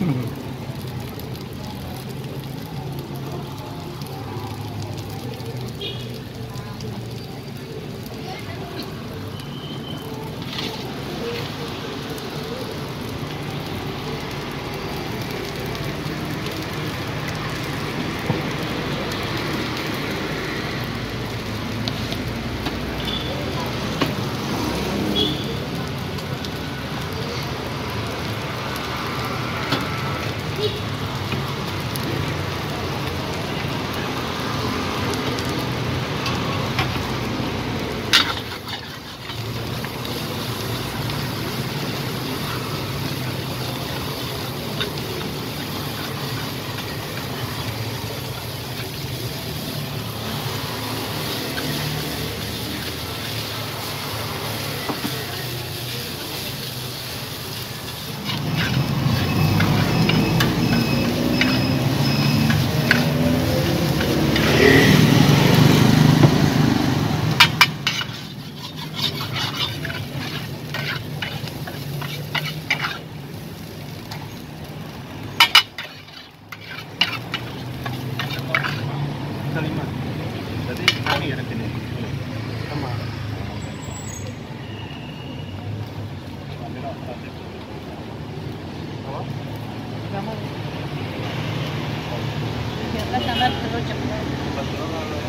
Hmm jadi lima. Berarti kami ya nanti sama. Kita sangat terus cepat.